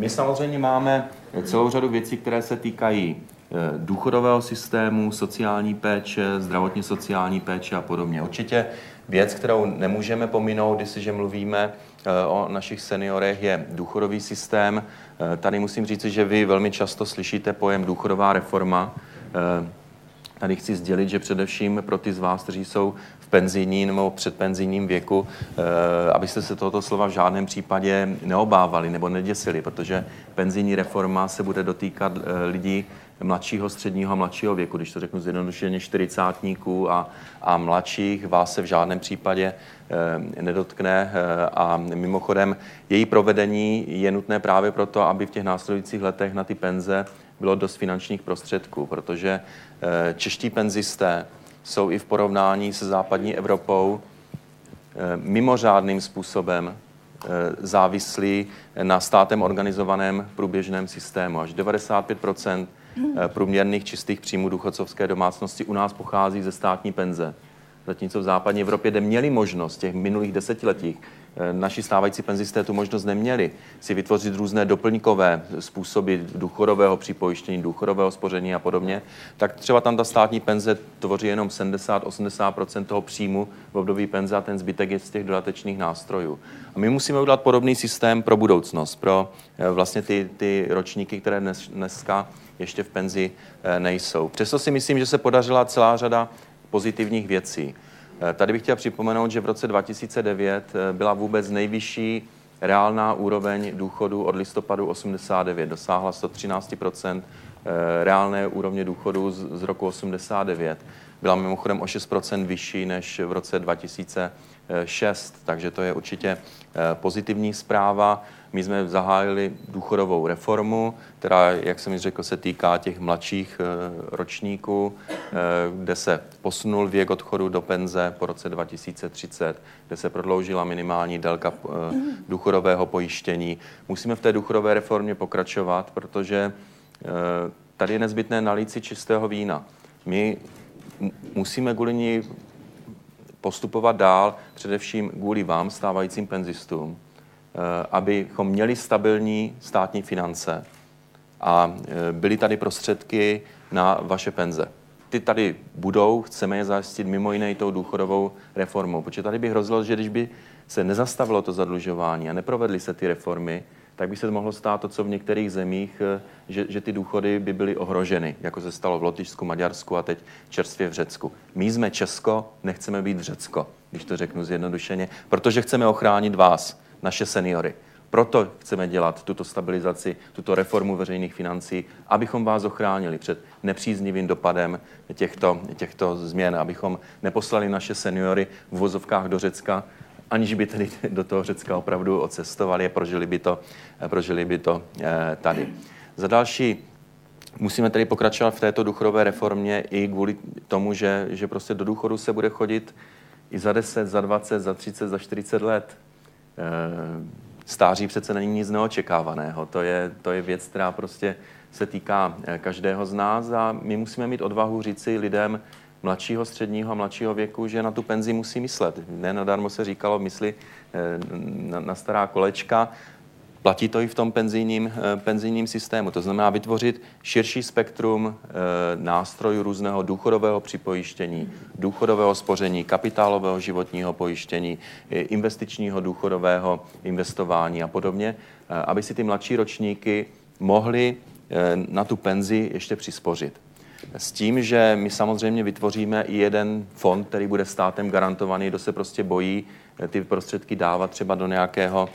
My samozřejmě máme celou řadu věcí, které se týkají důchodového systému, sociální péče, zdravotně sociální péče a podobně. Určitě věc, kterou nemůžeme pominout, když že mluvíme o našich seniorech, je důchodový systém. Tady musím říct, že vy velmi často slyšíte pojem důchodová reforma. Tady chci sdělit, že především pro ty z vás, kteří jsou v penzijním nebo předpenzijním věku, eh, abyste se tohoto slova v žádném případě neobávali nebo neděsili, protože penzijní reforma se bude dotýkat eh, lidí mladšího, středního a mladšího věku, když to řeknu zjednodušeně čtyřicátníků a, a mladších, vás se v žádném případě e, nedotkne e, a mimochodem její provedení je nutné právě proto, aby v těch následujících letech na ty penze bylo dost finančních prostředků, protože eh, čeští penzisté jsou i v porovnání se západní Evropou eh, mimořádným způsobem eh, závislí na státem organizovaném průběžném systému. Až 95% průměrných čistých příjmů důchodcovské domácnosti u nás pochází ze státní penze. Zatímco v západní Evropě, kde měli možnost těch minulých desetiletích naši stávající penzisté tu možnost neměli si vytvořit různé doplňkové způsoby důchodového připojištění, důchodového spoření a podobně, tak třeba tam ta státní penze tvoří jenom 70-80% toho příjmu v období penze a ten zbytek je z těch dodatečných nástrojů. A my musíme udělat podobný systém pro budoucnost, pro eh, vlastně ty, ty ročníky, které dnes, dneska ještě v penzi eh, nejsou. Přesto si myslím, že se podařila celá řada pozitivních věcí. Tady bych chtěl připomenout, že v roce 2009 eh, byla vůbec nejvyšší reálná úroveň důchodu od listopadu 89. Dosáhla 113 eh, reálné úrovně důchodu z, roku 89. Byla mimochodem o 6% vyšší než v roce 2006, takže to je určitě pozitivní zpráva. My jsme zahájili důchodovou reformu, která, jak jsem již řekl, se týká těch mladších eh, ročníků, eh, kde se posunul věk odchodu do penze po roce 2030, kde se prodloužila minimální délka eh, důchodového pojištění. Musíme v té důchodové reformě pokračovat, protože tady je nezbytné nalít si čistého vína. My musíme kvůli ní postupovat dál, především kvůli vám, stávajícím penzistům, Eh, abychom měli stabilní státní finance a eh, byly tady prostředky na vaše penze. Ty tady budou, chceme je zajistit mimo jiné tou důchodovou reformou, protože tady by hrozilo, že když by se nezastavilo to zadlužování a neprovedly se ty reformy, tak by se mohlo stát to, co v některých zemích, eh, že, že ty důchody by byly ohroženy, jako se stalo v Lotyšsku, Maďarsku a teď čerstvě v Řecku. My jsme Česko, nechceme být Řecko, když to řeknu zjednodušeně, protože chceme ochránit vás naše seniory. Proto chceme dělat tuto stabilizaci, tuto reformu veřejných financí, abychom vás ochránili před nepříznivým dopadem těchto, těchto změn, abychom neposlali naše seniory v vozovkách do Řecka, aniž by tedy do toho Řecka opravdu ocestovali a prožili by to, prožili by to eh, tady. Za další, musíme tedy pokračovat v této důchodové reformě i kvůli tomu, že, že prostě do důchodu se bude chodit i za 10, za 20, za 30, za 40 let. Eh, stáří přece není nic neočekávaného. To je, to je věc, která prostě se týká eh, každého z nás a my musíme mít odvahu říci lidem mladšího, středního a mladšího věku, že na tu penzi musí myslet. Nenadarmo se říkalo mysli eh, na, stará kolečka Platí to i v tom penzijním, eh, penzijním systému. To znamená vytvořit širší spektrum eh, nástrojů různého důchodového připojištění, důchodového spoření, kapitálového životního pojištění, investičního důchodového investování a podobně, aby si ty mladší ročníky mohli na tu penzi ještě přispořit. S tím, že my samozřejmě vytvoříme i jeden fond, který bude státem garantovaný, kdo se prostě bojí ty prostředky dávat třeba do nějakého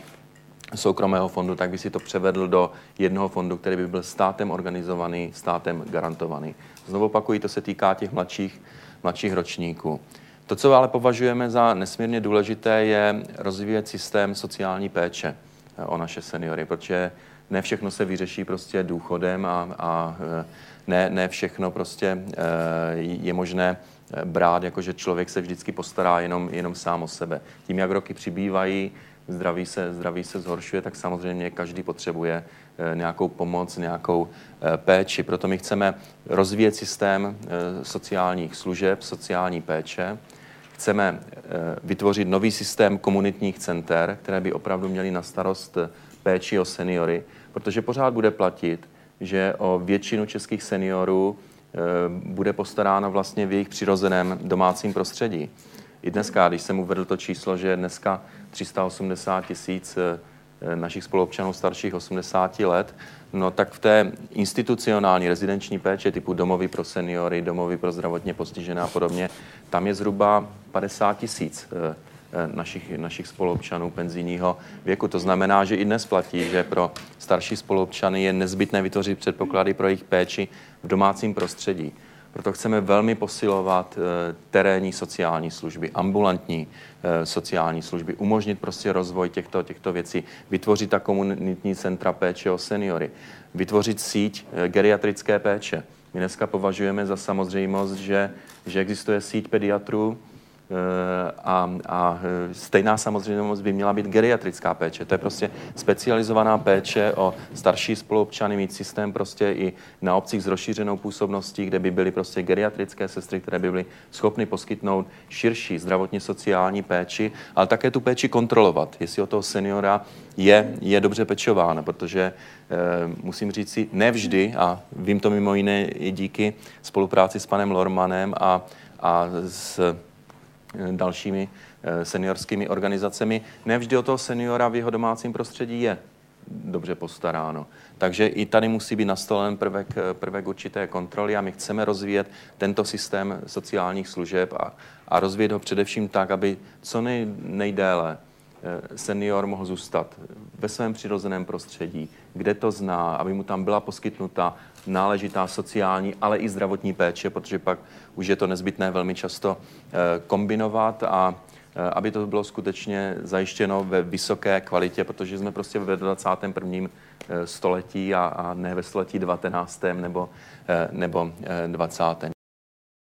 soukromého fondu, tak by si to převedl do jednoho fondu, který by byl státem organizovaný, státem garantovaný. Znovu opakuji, to se týká těch mladších, mladších ročníků. To, co ale považujeme za nesmírně důležité, je rozvíjet systém sociální péče eh, o naše seniory, protože ne všechno se vyřeší prostě důchodem a, a eh, ne, ne všechno prostě eh, je možné brát, jako že člověk se vždycky postará jenom, jenom sám o sebe. Tím, jak roky přibývají, zdraví se, zdraví se zhoršuje, tak samozřejmě každý potřebuje nějakou pomoc, nějakou péči. Proto my chceme rozvíjet systém sociálních služeb, sociální péče, chceme vytvořit nový systém komunitních center, které by opravdu měly na starost péči o seniory, protože pořád bude platit, že o většinu českých seniorů bude postaráno vlastně v jejich přirozeném domácím prostředí. I dneska, když jsem uvedl to číslo, že dneska 380 tisíc Eh, našich spoluobčanů starších 80 let, no tak v té institucionální rezidenční péče typu domovy pro seniory, domovy pro zdravotně postižené a podobně, tam je zhruba 50 tisíc eh, eh, našich, našich spoluobčanů penzijního věku. To znamená, že i dnes platí, že pro starší spoluobčany je nezbytné vytvořit předpoklady pro jejich péči v domácím prostředí. Proto chceme velmi posilovat eh, terénní sociální služby, ambulantní eh, sociální služby, umožnit prostě rozvoj těchto, těchto věcí, vytvořit ta komunitní centra péče o seniory, vytvořit síť eh, geriatrické péče. My dneska považujeme za samozřejmost, že, že existuje síť pediatrů, Eh, a, a eh, stejná samozřejmě by měla být geriatrická péče. To je prostě specializovaná péče o starší spoluobčany, mít systém prostě i na obcích s rozšířenou působností, kde by byly prostě geriatrické sestry, které by byly schopny poskytnout širší zdravotně sociální péči, ale také tu péči kontrolovat, jestli o toho seniora je, je dobře pečována, protože e, musím říct si, nevždy, a vím to mimo jiné i díky spolupráci s panem Lormanem a, a s Eh, dalšími eh, seniorskými organizacemi. Nevždy o toho seniora v jeho domácím prostředí je dobře postaráno. Takže i tady musí být nastolen prvek, eh, prvek určité kontroly a my chceme rozvíjet tento systém sociálních služeb a, a rozvíjet ho především tak, aby co nej, nejdéle senior mohl zůstat ve svém přirozeném prostředí, kde to zná, aby mu tam byla poskytnuta náležitá sociální, ale i zdravotní péče, protože pak už je to nezbytné velmi často eh, kombinovat a eh, aby to bylo skutečně zajištěno ve vysoké kvalitě, protože jsme prostě ve 21. Eh, století a, a ne ve století 19. nebo, nebo 20.